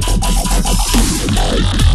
Bye.